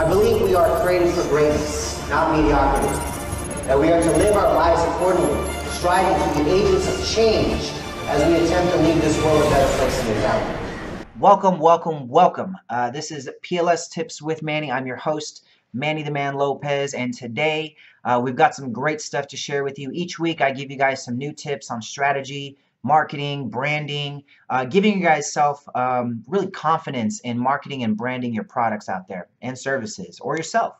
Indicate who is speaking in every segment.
Speaker 1: I believe we are created for greatness, not mediocrity. That we are to live our lives accordingly, striving to be agents of change as we attempt to leave this world a better place than we found.
Speaker 2: Welcome, welcome, welcome. Uh, this is PLS Tips with Manny. I'm your host, Manny the Man Lopez, and today uh, we've got some great stuff to share with you. Each week I give you guys some new tips on strategy, marketing, branding, uh, giving you guys self um, really confidence in marketing and branding your products out there and services or yourself.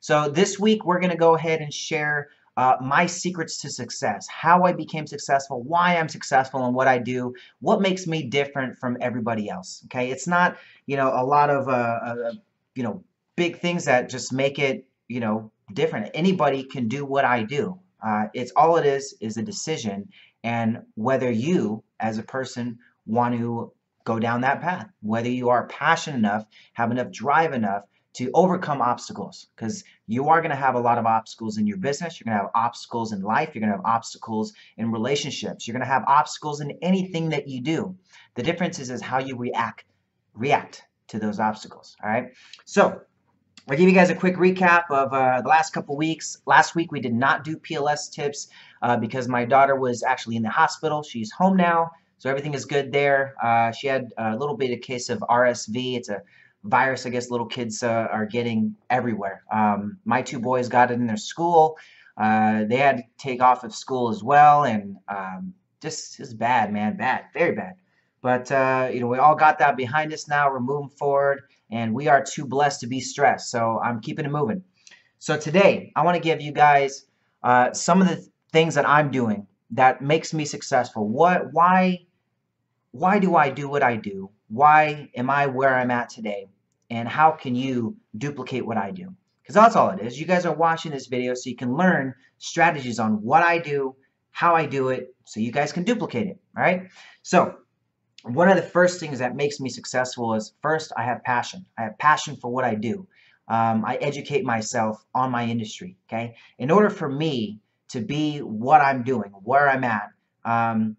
Speaker 2: So this week we're going to go ahead and share uh, my secrets to success, how I became successful, why I'm successful and what I do, what makes me different from everybody else. Okay, it's not you know a lot of uh, uh, you know big things that just make it you know different. Anybody can do what I do. Uh, it's all it is is a decision and whether you as a person want to go down that path whether you are passionate enough have enough drive enough to overcome obstacles because you are going to have a lot of obstacles in your business you're going to have obstacles in life you're going to have obstacles in relationships you're going to have obstacles in anything that you do. The difference is, is how you react react to those obstacles all right? So I'll give you guys a quick recap of uh, the last couple weeks. Last week we did not do PLS tips uh, because my daughter was actually in the hospital. She's home now, so everything is good there. Uh, she had a little bit of case of RSV. It's a virus I guess little kids uh, are getting everywhere. Um, my two boys got it in their school. Uh, they had to take off of school as well, and um, just is bad, man, bad, very bad. But uh, you know, we all got that behind us now. We're moving forward, and we are too blessed to be stressed. So I'm keeping it moving. So today, I want to give you guys uh, some of the things that I'm doing that makes me successful. What, why, why do I do what I do? Why am I where I'm at today? And how can you duplicate what I do? Because that's all it is. You guys are watching this video so you can learn strategies on what I do, how I do it, so you guys can duplicate it. All right. So one of the first things that makes me successful is first I have passion. I have passion for what I do. Um, I educate myself on my industry. Okay. In order for me to be what I'm doing, where I'm at, um,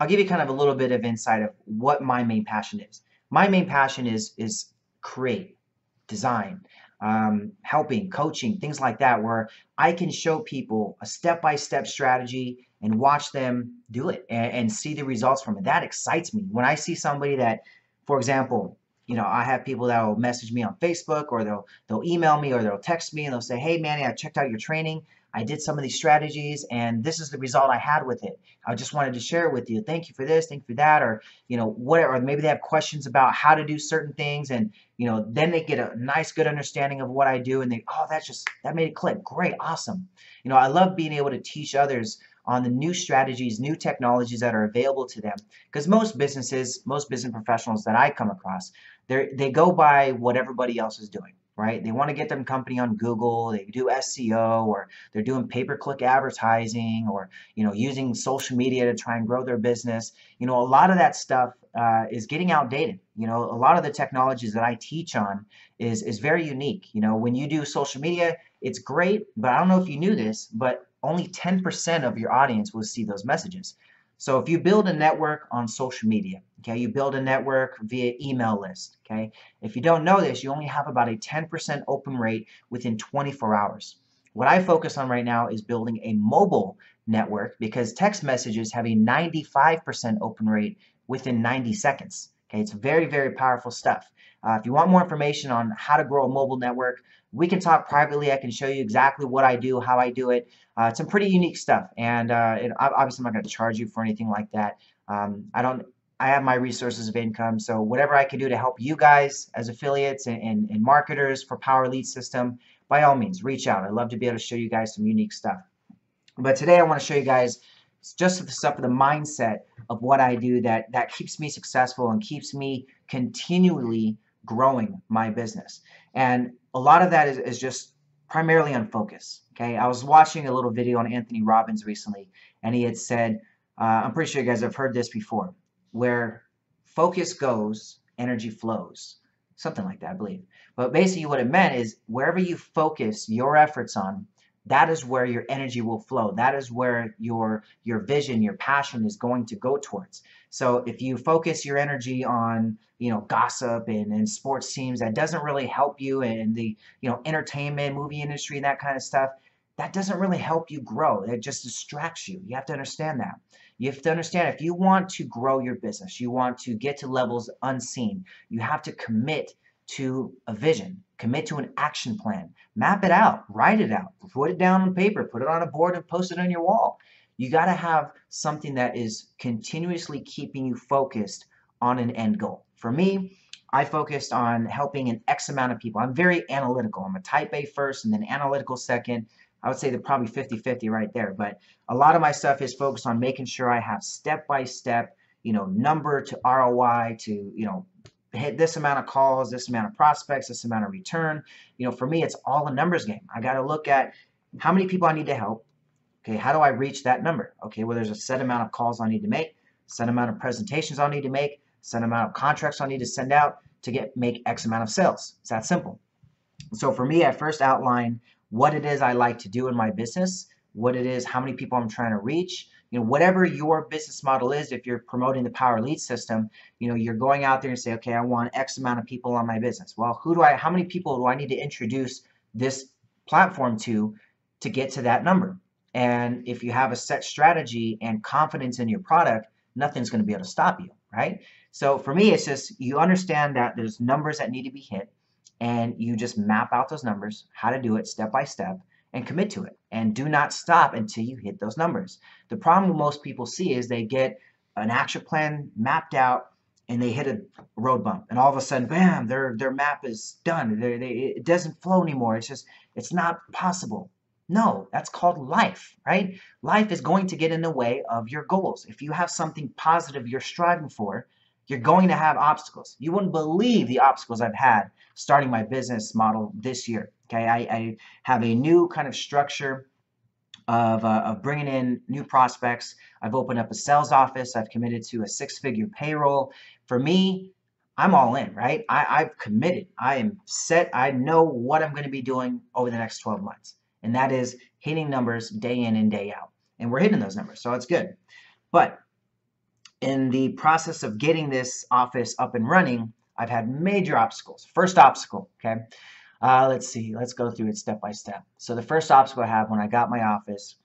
Speaker 2: I'll give you kind of a little bit of insight of what my main passion is. My main passion is is create, design, um, helping, coaching, things like that, where I can show people a step-by-step strategy and watch them do it and, and see the results from it. That excites me. When I see somebody that, for example, you know, I have people that will message me on Facebook or they'll they'll email me or they'll text me and they'll say, "Hey, Manny, I checked out your training. I did some of these strategies and this is the result I had with it. I just wanted to share it with you. Thank you for this, thank you for that, or you know, whatever. Or maybe they have questions about how to do certain things, and you know, then they get a nice, good understanding of what I do, and they, oh, that's just that made it click. Great, awesome. You know, I love being able to teach others on the new strategies, new technologies that are available to them. Because most businesses, most business professionals that I come across, they they go by what everybody else is doing right? They want to get their company on Google, they do SEO, or they're doing pay-per-click advertising, or you know, using social media to try and grow their business. You know, a lot of that stuff uh, is getting outdated. You know, a lot of the technologies that I teach on is is very unique. You know, when you do social media, it's great, but I don't know if you knew this, but only 10% of your audience will see those messages. So if you build a network on social media, okay, you build a network via email list, okay? If you don't know this, you only have about a 10% open rate within 24 hours. What I focus on right now is building a mobile network because text messages have a 95% open rate within 90 seconds. Okay, it's very, very powerful stuff. Uh, if you want more information on how to grow a mobile network, we can talk privately. I can show you exactly what I do, how I do it. Uh, it's some pretty unique stuff, and uh, it, obviously I'm not going to charge you for anything like that. Um, I don't. I have my resources of income, so whatever I can do to help you guys as affiliates and, and, and marketers for Power Lead System, by all means, reach out. I'd love to be able to show you guys some unique stuff. But today I want to show you guys just the stuff of the mindset of what I do that that keeps me successful and keeps me continually growing my business. And a lot of that is, is just primarily on focus. Okay, I was watching a little video on Anthony Robbins recently, and he had said, uh, I'm pretty sure you guys have heard this before, where focus goes, energy flows. Something like that, I believe. But basically, what it meant is wherever you focus your efforts on, that is where your energy will flow. That is where your your vision your passion is going to go towards. So if you focus your energy on you know gossip and, and sports teams that doesn't really help you and the you know entertainment movie industry and that kind of stuff that doesn't really help you grow. It just distracts you. You have to understand that. You have to understand if you want to grow your business you want to get to levels unseen you have to commit to a vision commit to an action plan map it out write it out put it down on paper put it on a board and post it on your wall you got to have something that is continuously keeping you focused on an end goal for me, I focused on helping an X amount of people. I'm very analytical. I'm a type A first and then analytical second. I would say they're probably 50-50 right there. But a lot of my stuff is focused on making sure I have step-by-step, -step, you know, number to ROI to, you know, hit this amount of calls, this amount of prospects, this amount of return. You know, for me, it's all a numbers game. I got to look at how many people I need to help. Okay, how do I reach that number? Okay, well, there's a set amount of calls I need to make, set amount of presentations I need to make, set amount of contracts I need to send out to get make X amount of sales. It's that simple. So for me, I first outline what it is I like to do in my business, what it is, how many people I'm trying to reach, you know, whatever your business model is, if you're promoting the power lead system, you know, you're going out there and say, okay, I want X amount of people on my business. Well, who do I, how many people do I need to introduce this platform to, to get to that number? And if you have a set strategy and confidence in your product, nothing's going to be able to stop you, right? So for me, it's just you understand that there's numbers that need to be hit and you just map out those numbers, how to do it step by step, and commit to it. And do not stop until you hit those numbers. The problem most people see is they get an action plan mapped out and they hit a road bump and all of a sudden bam their their map is done they, they, it doesn't flow anymore it's just it's not possible no that's called life right life is going to get in the way of your goals if you have something positive you're striving for you're going to have obstacles. You wouldn't believe the obstacles I've had starting my business model this year. Okay, I, I have a new kind of structure of, uh, of bringing in new prospects. I've opened up a sales office. I've committed to a six-figure payroll. For me, I'm all in, right? I, I've committed. I am set. I know what I'm going to be doing over the next 12 months. And that is hitting numbers day in and day out. And we're hitting those numbers, so it's good. But in the process of getting this office up and running, I've had major obstacles. First obstacle, okay? Uh, let's see, let's go through it step by step. So the first obstacle I had when I got my office,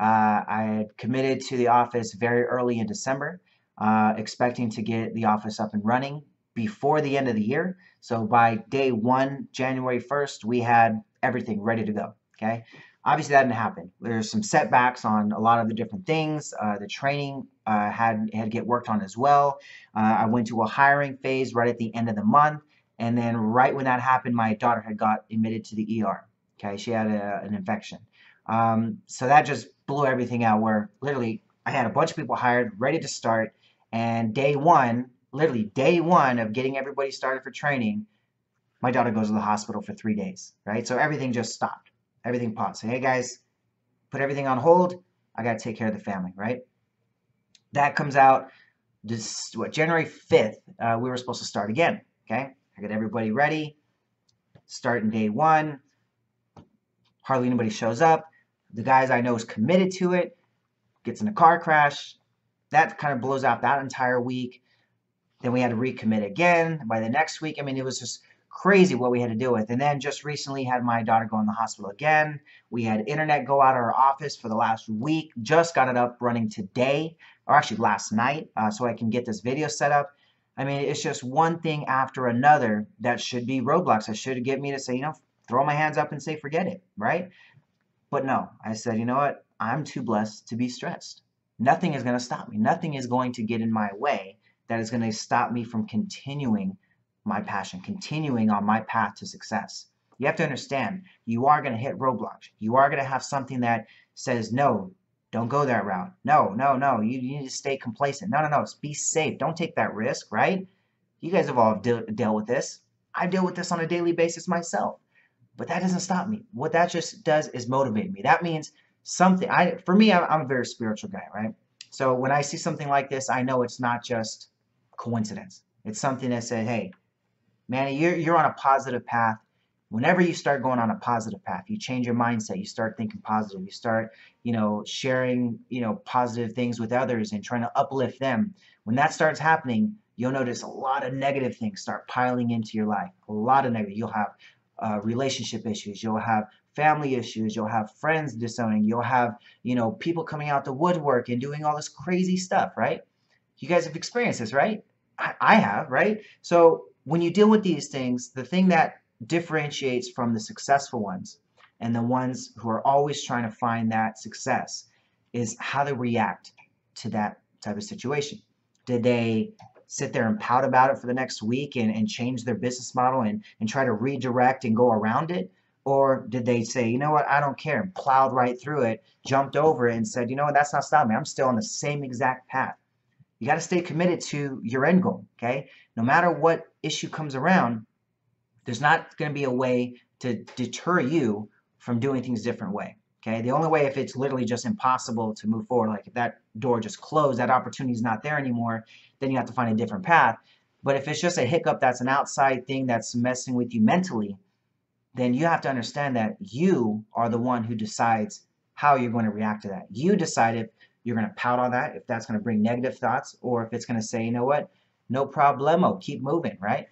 Speaker 2: uh, I had committed to the office very early in December, uh, expecting to get the office up and running before the end of the year. So by day one, January 1st, we had everything ready to go, okay? Obviously, that didn't happen. There's some setbacks on a lot of the different things. Uh, the training uh, had had to get worked on as well. Uh, I went to a hiring phase right at the end of the month, and then right when that happened, my daughter had got admitted to the ER. Okay, she had a, an infection. Um, so that just blew everything out. Where literally, I had a bunch of people hired, ready to start, and day one, literally day one of getting everybody started for training, my daughter goes to the hospital for three days. Right, so everything just stopped everything paused. Say, hey guys, put everything on hold. I got to take care of the family, right? That comes out this what January 5th. Uh, we were supposed to start again. Okay, I got everybody ready. Starting day one. Hardly anybody shows up. The guys I know is committed to it. Gets in a car crash. That kind of blows out that entire week. Then we had to recommit again by the next week. I mean, it was just crazy what we had to deal with. And then just recently had my daughter go in the hospital again. We had internet go out of our office for the last week. Just got it up running today, or actually last night, uh, so I can get this video set up. I mean, it's just one thing after another that should be roadblocks. That should get me to say, you know, throw my hands up and say, forget it, right? But no, I said, you know what? I'm too blessed to be stressed. Nothing is going to stop me. Nothing is going to get in my way that is going to stop me from continuing my passion, continuing on my path to success. You have to understand, you are going to hit roadblocks. You are going to have something that says, no, don't go that route. No, no, no, you, you need to stay complacent. No, no, no, be safe. Don't take that risk, right? You guys have all de dealt with this. I deal with this on a daily basis myself. But that doesn't stop me. What that just does is motivate me. That means something, I for me, I'm, I'm a very spiritual guy, right? So when I see something like this, I know it's not just coincidence. It's something that said, hey, Manny, you're, you're on a positive path. Whenever you start going on a positive path you change your mindset you start thinking positive you start you know sharing you know positive things with others and trying to uplift them when that starts happening you'll notice a lot of negative things start piling into your life a lot of negative you'll have uh, relationship issues you'll have family issues you'll have friends disowning you'll have you know people coming out the woodwork and doing all this crazy stuff right? You guys have experienced this right? I, I have right? So when you deal with these things the thing that differentiates from the successful ones and the ones who are always trying to find that success is how they react to that type of situation. Did they sit there and pout about it for the next week and, and change their business model and, and try to redirect and go around it? Or did they say, you know what, I don't care, and plowed right through it, jumped over it, and said, you know what, that's not stopping me. I'm still on the same exact path. You got to stay committed to your end goal, okay? No matter what issue comes around, there's not going to be a way to deter you from doing things a different way. Okay, the only way if it's literally just impossible to move forward, like if that door just closed, that opportunity is not there anymore, then you have to find a different path. But if it's just a hiccup that's an outside thing that's messing with you mentally, then you have to understand that you are the one who decides how you're going to react to that. You decide if you're going to pout on that, if that's going to bring negative thoughts, or if it's going to say, you know what, no problemo, keep moving, right?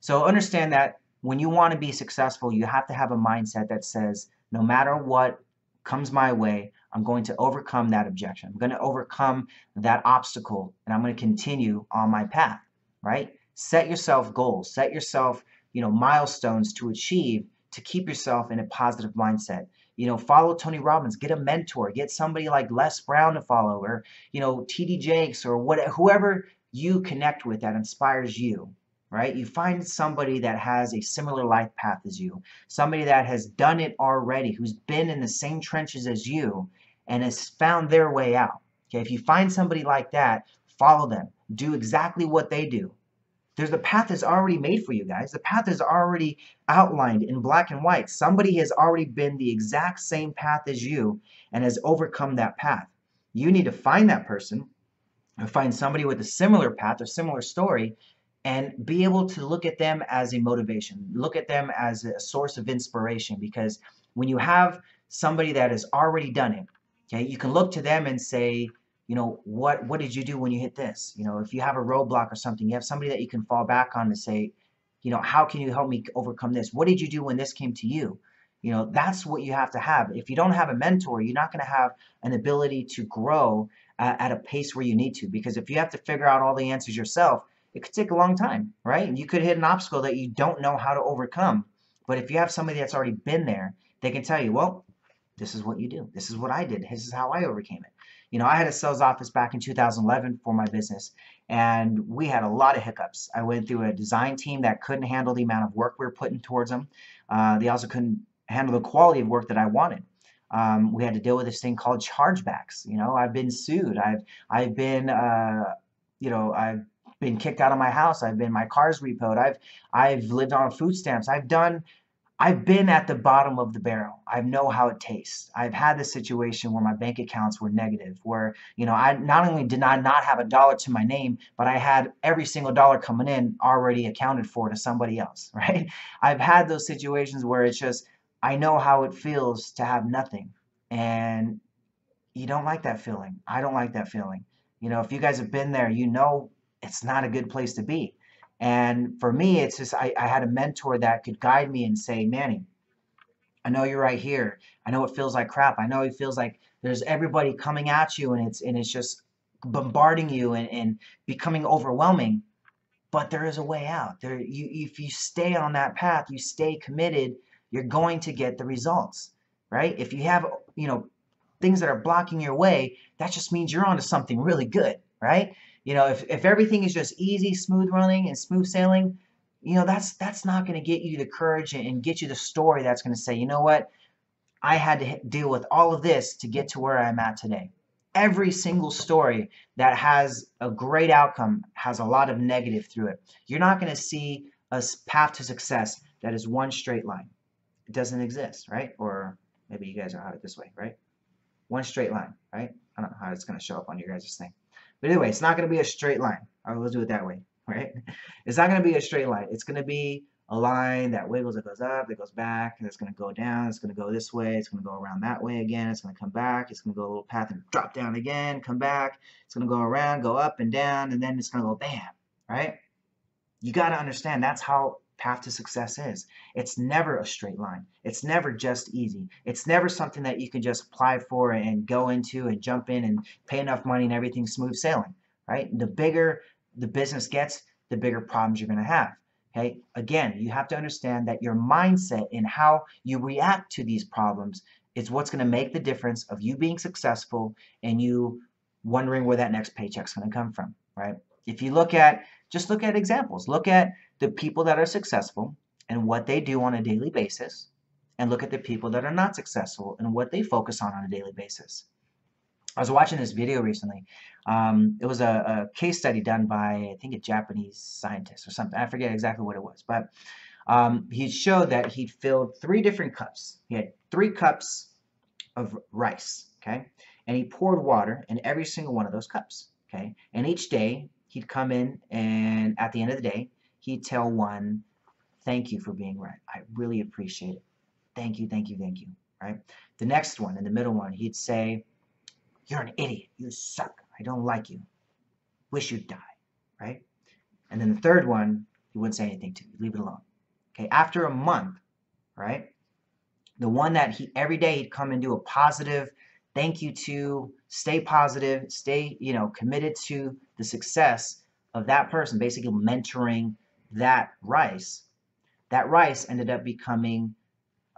Speaker 2: So understand that when you want to be successful, you have to have a mindset that says, no matter what comes my way, I'm going to overcome that objection. I'm going to overcome that obstacle and I'm going to continue on my path, right? Set yourself goals, set yourself, you know, milestones to achieve to keep yourself in a positive mindset. You know, follow Tony Robbins, get a mentor, get somebody like Les Brown to follow or, you know, TD Jakes or what whoever you connect with that inspires you right? You find somebody that has a similar life path as you, somebody that has done it already, who's been in the same trenches as you and has found their way out. Okay, if you find somebody like that, follow them. Do exactly what they do. There's the path is already made for you guys. The path is already outlined in black and white. Somebody has already been the exact same path as you and has overcome that path. You need to find that person or find somebody with a similar path or similar story and be able to look at them as a motivation, look at them as a source of inspiration. Because when you have somebody that has already done it, okay, you can look to them and say, you know, what what did you do when you hit this? You know, if you have a roadblock or something, you have somebody that you can fall back on to say, you know, how can you help me overcome this? What did you do when this came to you? You know, that's what you have to have. If you don't have a mentor, you're not going to have an ability to grow uh, at a pace where you need to. Because if you have to figure out all the answers yourself, it could take a long time, right? You could hit an obstacle that you don't know how to overcome. But if you have somebody that's already been there, they can tell you, well, this is what you do. This is what I did. This is how I overcame it. You know, I had a sales office back in 2011 for my business, and we had a lot of hiccups. I went through a design team that couldn't handle the amount of work we were putting towards them. Uh, they also couldn't handle the quality of work that I wanted. Um, we had to deal with this thing called chargebacks. You know, I've been sued. I've I've been uh, you know I've been kicked out of my house. I've been my car's repoed. I've I've lived on food stamps. I've done I've been at the bottom of the barrel. I know how it tastes. I've had the situation where my bank accounts were negative, where you know I not only did I not have a dollar to my name, but I had every single dollar coming in already accounted for to somebody else, right? I've had those situations where it's just I know how it feels to have nothing, and you don't like that feeling. I don't like that feeling. You know, if you guys have been there, you know it's not a good place to be. And for me, it's just I, I had a mentor that could guide me and say, Manny, I know you're right here. I know it feels like crap. I know it feels like there's everybody coming at you and it's and it's just bombarding you and, and becoming overwhelming. But there is a way out. There you if you stay on that path, you stay committed, you're going to get the results. Right? If you have you know things that are blocking your way, that just means you're onto something really good, right? You know, if, if everything is just easy, smooth running, and smooth sailing, you know, that's that's not going to get you the courage and get you the story that's going to say, you know what, I had to deal with all of this to get to where I'm at today. Every single story that has a great outcome has a lot of negative through it. You're not going to see a path to success that is one straight line. It doesn't exist, right? Or maybe you guys are out it this way, right? One straight line, right? I don't know how it's going to show up on your guys' thing. But anyway, it's not going to be a straight line. I will do it that way, right? It's not going to be a straight line. It's going to be a line that wiggles, it goes up, it goes back, and it's going to go down, it's going to go this way, it's going to go around that way again, it's going to come back, it's going to go a little path and drop down again, come back, it's going to go around, go up and down, and then it's going to go bam, right? You got to understand that's how path to success is. It's never a straight line. It's never just easy. It's never something that you can just apply for and go into and jump in and pay enough money and everything's smooth sailing, right? The bigger the business gets, the bigger problems you're going to have. Okay, again, you have to understand that your mindset and how you react to these problems is what's going to make the difference of you being successful and you wondering where that next paycheck's going to come from, right? If you look at, just look at examples. Look at the people that are successful and what they do on a daily basis, and look at the people that are not successful and what they focus on on a daily basis. I was watching this video recently. Um, it was a, a, case study done by, I think, a Japanese scientist or something. I forget exactly what it was, but um, he showed that he'd filled three different cups. He had three cups of rice, okay? And he poured water in every single one of those cups, okay? And each day, he'd come in and at the end of the day, he'd tell one, thank you for being right. I really appreciate it. Thank you, thank you, thank you, right? The next one, in the middle one, he'd say, you're an idiot. You suck. I don't like you. Wish you'd die, right? And then the third one, he wouldn't say anything to. Leave it alone. Okay, after a month, right? The one that he every day he'd come and do a positive thank you to, stay positive, stay, you know, committed to the success of that person, basically mentoring that rice. That rice ended up becoming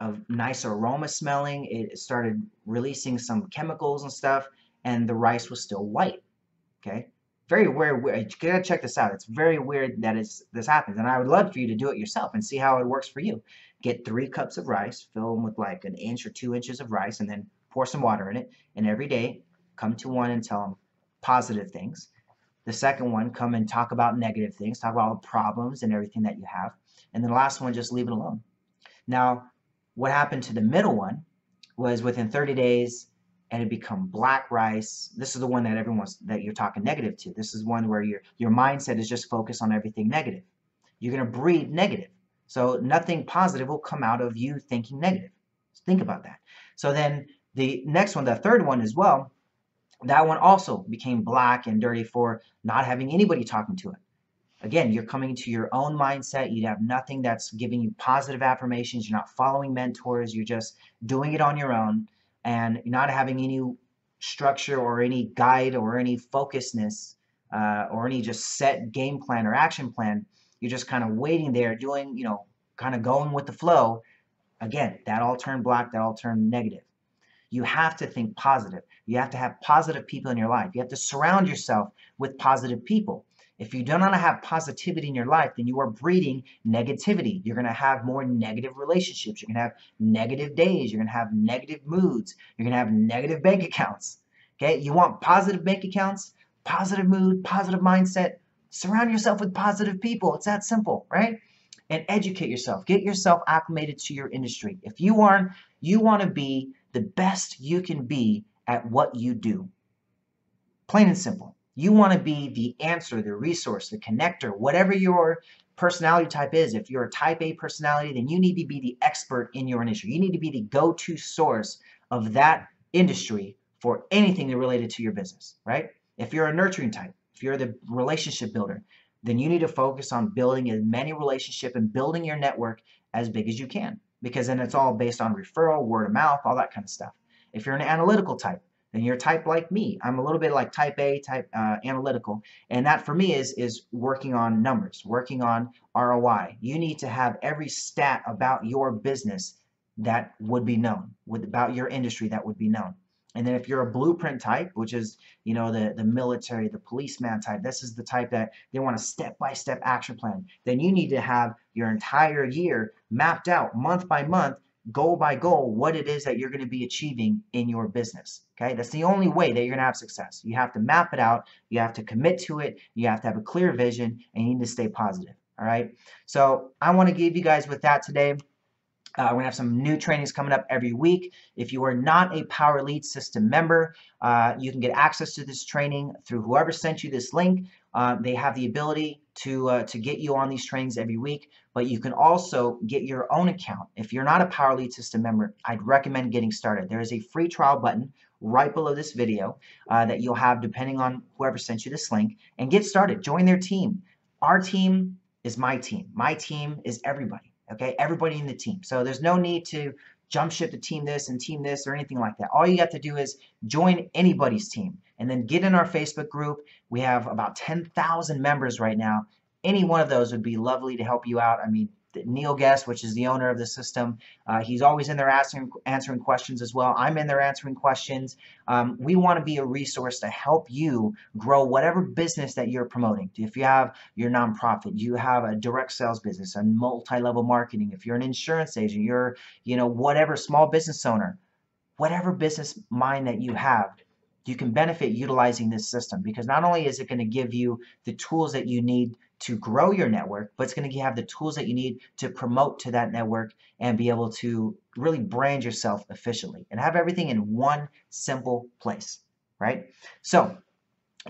Speaker 2: a nice aroma smelling. It started releasing some chemicals and stuff, and the rice was still white. Okay, very weird. You gotta check this out. It's very weird that it's this happens, and I would love for you to do it yourself and see how it works for you. Get three cups of rice, fill them with like an inch or two inches of rice, and then pour some water in it. And every day, come to one and tell them positive things. The second one, come and talk about negative things, talk about all the problems and everything that you have. And then the last one, just leave it alone. Now, what happened to the middle one was within 30 days, and it become black rice. This is the one that everyone's that you're talking negative to. This is one where your your mindset is just focused on everything negative. You're gonna breed negative. So nothing positive will come out of you thinking negative. Think about that. So then the next one, the third one as well, that one also became black and dirty for not having anybody talking to it. Again, you're coming to your own mindset. You have nothing that's giving you positive affirmations. You're not following mentors. You're just doing it on your own and not having any structure or any guide or any focusness uh, or any just set game plan or action plan. You're just kind of waiting there, doing, you know, kind of going with the flow. Again, that all turned black, that all turned negative. You have to think positive. You have to have positive people in your life. You have to surround yourself with positive people. If you do not want to have positivity in your life, then you are breeding negativity. You're going to have more negative relationships. You're going to have negative days. You're going to have negative moods. You're going to have negative bank accounts. Okay? You want positive bank accounts, positive mood, positive mindset. Surround yourself with positive people. It's that simple, right? And educate yourself. Get yourself acclimated to your industry. If you aren't, you want to be the best you can be at what you do. Plain and simple. You want to be the answer, the resource, the connector, whatever your personality type is. If you're a type A personality, then you need to be the expert in your industry. You need to be the go-to source of that industry for anything related to your business, right? If you're a nurturing type, if you're the relationship builder, then you need to focus on building as many relationship and building your network as big as you can because then it's all based on referral, word of mouth, all that kind of stuff. If you're an analytical type, then you're type like me. I'm a little bit like type A, type uh, analytical, and that for me is is working on numbers, working on ROI. You need to have every stat about your business that would be known, with about your industry that would be known. And then if you're a blueprint type, which is, you know, the, the military, the policeman type, this is the type that they want a step-by-step -step action plan, then you need to have your entire year mapped out month by month goal by goal what it is that you're going to be achieving in your business. Okay, that's the only way that you're going to have success. You have to map it out, you have to commit to it, you have to have a clear vision, and you need to stay positive. All right, so I want to give you guys with that today. Uh, we're going to have some new trainings coming up every week. If you are not a Power Lead System member, uh, you can get access to this training through whoever sent you this link. Uh, they have the ability to uh, to get you on these trainings every week. But you can also get your own account. If you're not a Power Lead System member, I'd recommend getting started. There is a free trial button right below this video uh, that you'll have depending on whoever sent you this link. And get started. Join their team. Our team is my team. My team is everybody. Okay, everybody in the team. So there's no need to jump ship to team this and team this or anything like that. All you got to do is join anybody's team and then get in our Facebook group. We have about 10,000 members right now. Any one of those would be lovely to help you out. I mean, Neil Guest, which is the owner of the system. Uh, he's always in there answering, answering questions as well. I'm in there answering questions. Um, we want to be a resource to help you grow whatever business that you're promoting. If you have your nonprofit, you have a direct sales business, a multi-level marketing. If you're an insurance agent, you're, you know, whatever small business owner, whatever business mind that you have, you can benefit utilizing this system because not only is it going to give you the tools that you need to grow your network, but it's going to have the tools that you need to promote to that network and be able to really brand yourself efficiently and have everything in one simple place, right? So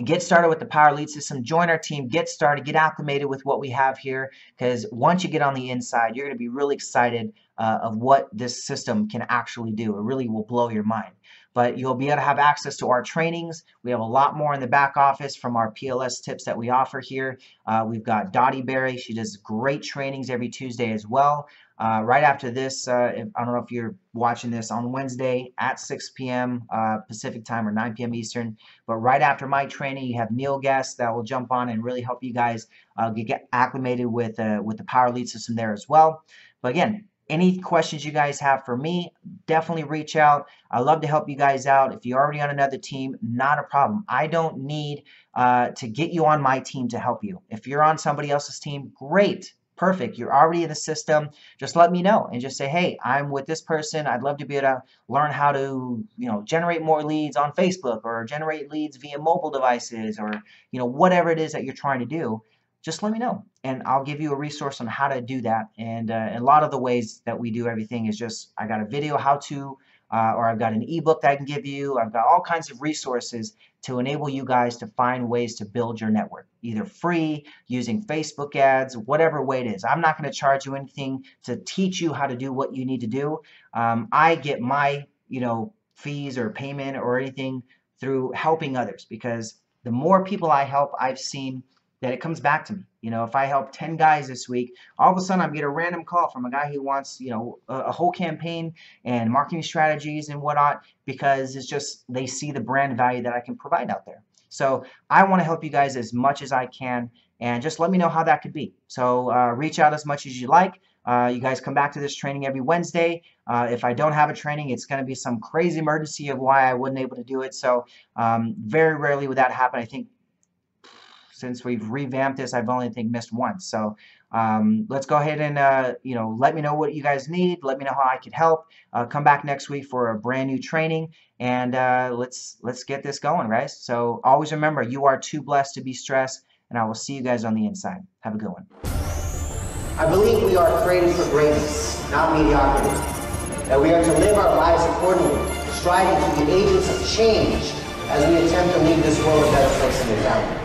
Speaker 2: get started with the Power Lead System, join our team, get started, get acclimated with what we have here because once you get on the inside, you're going to be really excited uh, of what this system can actually do. It really will blow your mind but you'll be able to have access to our trainings. We have a lot more in the back office from our PLS tips that we offer here. Uh, we've got Dottie Berry. She does great trainings every Tuesday as well. Uh, right after this, uh, if, I don't know if you're watching this on Wednesday at 6 p.m. Uh, Pacific time or 9 p.m. Eastern, but right after my training, you have Neil Guest that will jump on and really help you guys uh, get acclimated with, uh, with the Power Lead system there as well. But again, any questions you guys have for me, definitely reach out. I love to help you guys out. If you're already on another team, not a problem. I don't need uh, to get you on my team to help you. If you're on somebody else's team, great. Perfect. You're already in the system. Just let me know and just say, hey, I'm with this person. I'd love to be able to learn how to, you know, generate more leads on Facebook or generate leads via mobile devices or, you know, whatever it is that you're trying to do just let me know and I'll give you a resource on how to do that and uh, a lot of the ways that we do everything is just I got a video how to uh, or I've got an ebook that I can give you I've got all kinds of resources to enable you guys to find ways to build your network either free using Facebook ads whatever way it is. I'm not going to charge you anything to teach you how to do what you need to do. Um, I get my you know fees or payment or anything through helping others because the more people I help I've seen that it comes back to me. You know, if I help 10 guys this week, all of a sudden I'm get a random call from a guy who wants, you know, a, a, whole campaign and marketing strategies and whatnot because it's just they see the brand value that I can provide out there. So I want to help you guys as much as I can and just let me know how that could be. So uh, reach out as much as you like. Uh, you guys come back to this training every Wednesday. Uh, if I don't have a training, it's going to be some crazy emergency of why I wasn't able to do it. So um, very rarely would that happen. I think since we've revamped this, I've only I think missed once. So um, let's go ahead and uh, you know let me know what you guys need. Let me know how I could help. Uh, come back next week for a brand new training, and uh, let's let's get this going, guys. So always remember, you are too blessed to be stressed, and I will see you guys on the inside. Have a good one.
Speaker 1: I believe we are created for greatness, not mediocrity. That we are to live our lives accordingly, striving to be agents of change as we attempt to leave this world a better place than we found it.